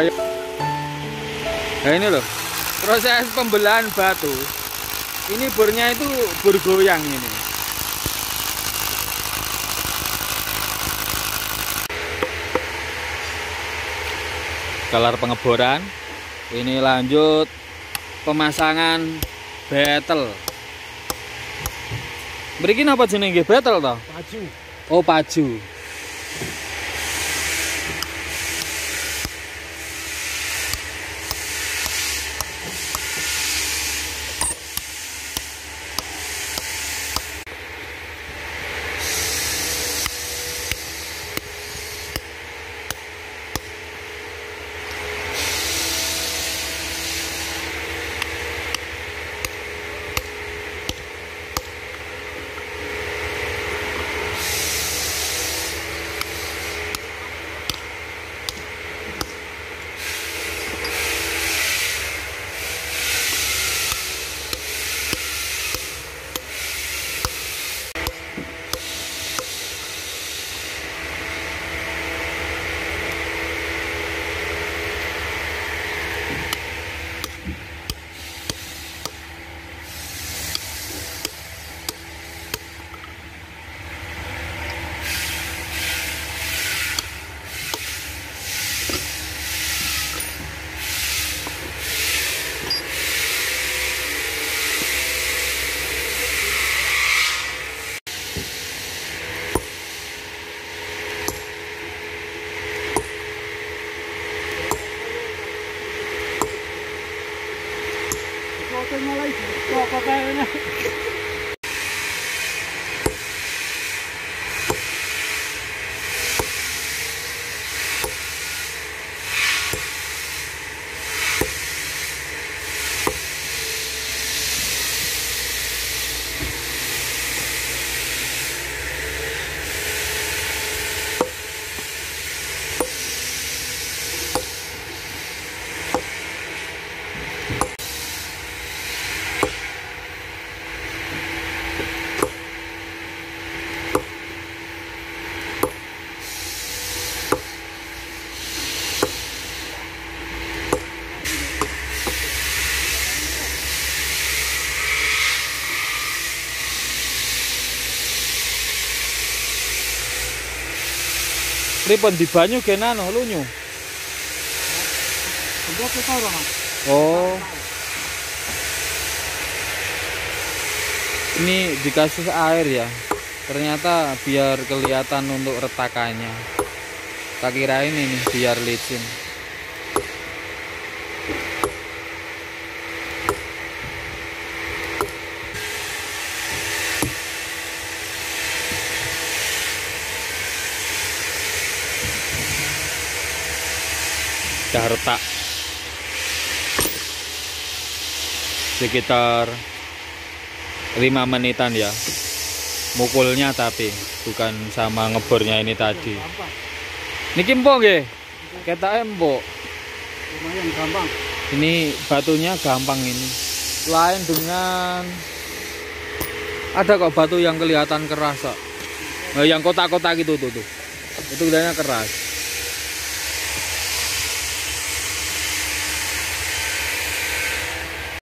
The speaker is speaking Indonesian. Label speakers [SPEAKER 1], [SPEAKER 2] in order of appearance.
[SPEAKER 1] kayak nah ini loh. Proses pembelahan batu. Ini burnya itu bur goyang ini. Kelar pengeboran. Ini lanjut pemasangan betel Berikin apa jenenge? Betel toh?
[SPEAKER 2] Paju.
[SPEAKER 1] Oh, paju.
[SPEAKER 2] Kok mulai kok kok kayaknya.
[SPEAKER 1] Pripun di banyu genano lunyu.
[SPEAKER 2] Coba kita orang.
[SPEAKER 1] Oh. Ini dikasih air ya. Ternyata biar kelihatan untuk retakannya. Tak kirain ini biar licin. Dah retak. sekitar 5 menitan ya. Mukulnya tapi bukan sama ngebornya ini tadi. Niki empuk nggih? Kita empuk.
[SPEAKER 2] Lumayan gampang.
[SPEAKER 1] ini batunya gampang ini. Lain dengan ada kok batu yang kelihatan keras kok. Nah, yang kotak-kotak gitu tuh tuh. Itu kelihatannya keras